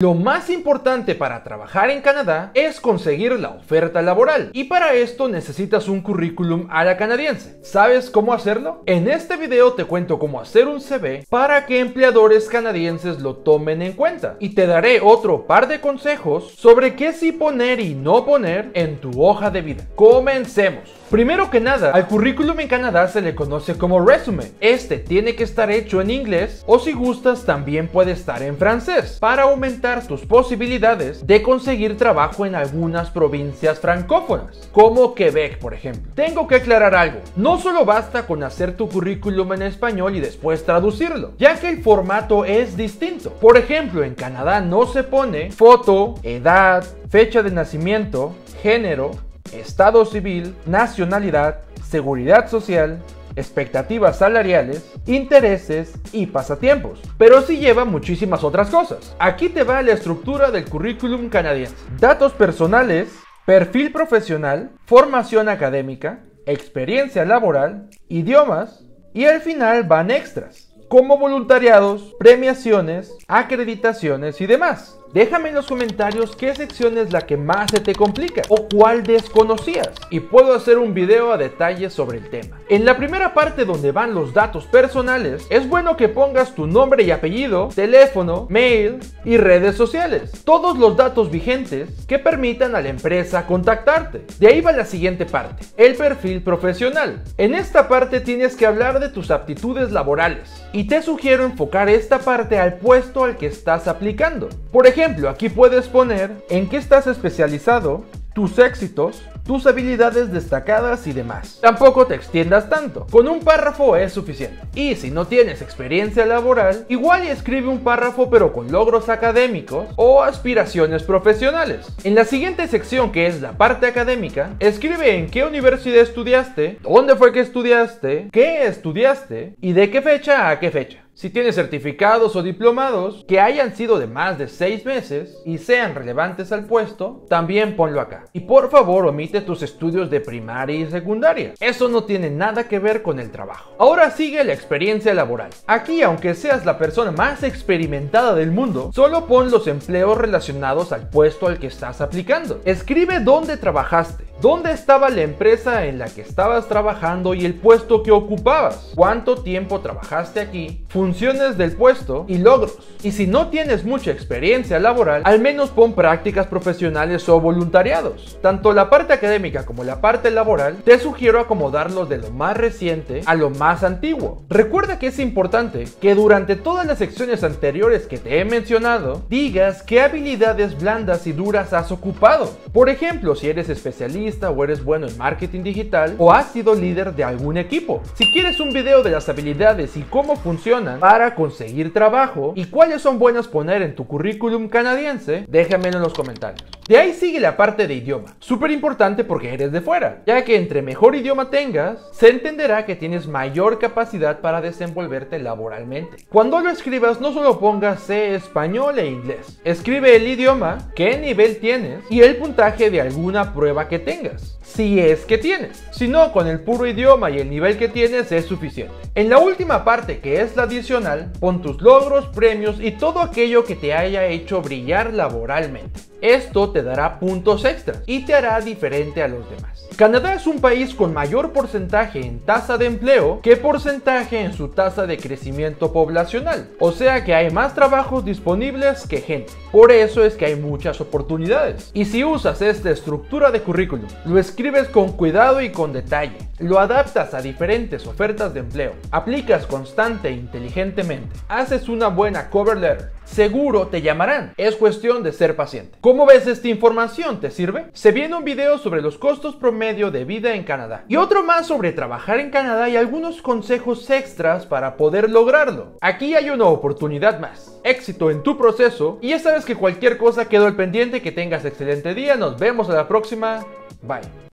Lo más importante para trabajar en Canadá es conseguir la oferta laboral y para esto necesitas un currículum a la canadiense. ¿Sabes cómo hacerlo? En este video te cuento cómo hacer un CV para que empleadores canadienses lo tomen en cuenta y te daré otro par de consejos sobre qué sí poner y no poner en tu hoja de vida. Comencemos. Primero que nada, al currículum en Canadá se le conoce como resume. Este tiene que estar hecho en inglés o si gustas también puede estar en francés para aumentar tus posibilidades de conseguir trabajo en algunas provincias francófonas, como Quebec por ejemplo. Tengo que aclarar algo, no solo basta con hacer tu currículum en español y después traducirlo, ya que el formato es distinto. Por ejemplo, en Canadá no se pone foto, edad, fecha de nacimiento, género, estado civil, nacionalidad, seguridad social, expectativas salariales, intereses y pasatiempos. Pero sí lleva muchísimas otras cosas. Aquí te va la estructura del currículum canadiense. Datos personales, perfil profesional, formación académica, experiencia laboral, idiomas y al final van extras, como voluntariados, premiaciones, acreditaciones y demás. Déjame en los comentarios qué sección es la que más se te complica o cuál desconocías y puedo hacer un video a detalle sobre el tema. En la primera parte donde van los datos personales, es bueno que pongas tu nombre y apellido, teléfono, mail y redes sociales. Todos los datos vigentes que permitan a la empresa contactarte. De ahí va la siguiente parte, el perfil profesional. En esta parte tienes que hablar de tus aptitudes laborales y te sugiero enfocar esta parte al puesto al que estás aplicando. Por aquí puedes poner en qué estás especializado, tus éxitos, tus habilidades destacadas y demás. Tampoco te extiendas tanto, con un párrafo es suficiente. Y si no tienes experiencia laboral, igual escribe un párrafo pero con logros académicos o aspiraciones profesionales. En la siguiente sección que es la parte académica, escribe en qué universidad estudiaste, dónde fue que estudiaste, qué estudiaste y de qué fecha a qué fecha. Si tienes certificados o diplomados que hayan sido de más de 6 meses y sean relevantes al puesto, también ponlo acá. Y por favor omite tus estudios de primaria y secundaria. Eso no tiene nada que ver con el trabajo. Ahora sigue la experiencia laboral. Aquí, aunque seas la persona más experimentada del mundo, solo pon los empleos relacionados al puesto al que estás aplicando. Escribe dónde trabajaste, dónde estaba la empresa en la que estabas trabajando y el puesto que ocupabas, cuánto tiempo trabajaste aquí, funciones del puesto y logros. Y si no tienes mucha experiencia laboral, al menos pon prácticas profesionales o voluntariados. Tanto la parte académica como la parte laboral, te sugiero acomodarlos de lo más reciente a lo más antiguo. Recuerda que es importante que durante todas las secciones anteriores que te he mencionado, digas qué habilidades blandas y duras has ocupado. Por ejemplo, si eres especialista o eres bueno en marketing digital o has sido líder de algún equipo. Si quieres un video de las habilidades y cómo funcionan, para conseguir trabajo y cuáles son buenos poner en tu currículum canadiense, déjamelo en los comentarios. De ahí sigue la parte de idioma, súper importante porque eres de fuera, ya que entre mejor idioma tengas, se entenderá que tienes mayor capacidad para desenvolverte laboralmente. Cuando lo escribas no solo pongas C español e inglés, escribe el idioma, qué nivel tienes y el puntaje de alguna prueba que tengas, si es que tienes. Si no, con el puro idioma y el nivel que tienes es suficiente. En la última parte que es la adicional, pon tus logros, premios y todo aquello que te haya hecho brillar laboralmente. Esto te dará puntos extras y te hará diferente a los demás. Canadá es un país con mayor porcentaje en tasa de empleo que porcentaje en su tasa de crecimiento poblacional. O sea que hay más trabajos disponibles que gente. Por eso es que hay muchas oportunidades. Y si usas esta estructura de currículum, lo escribes con cuidado y detalle, lo adaptas a diferentes ofertas de empleo, aplicas constante e inteligentemente, haces una buena cover letter, seguro te llamarán. Es cuestión de ser paciente. ¿Cómo ves esta información? ¿Te sirve? Se viene un video sobre los costos promedio de vida en Canadá y otro más sobre trabajar en Canadá y algunos consejos extras para poder lograrlo. Aquí hay una oportunidad más. Éxito en tu proceso y ya sabes que cualquier cosa quedó al pendiente. Que tengas excelente día. Nos vemos a la próxima. Bye.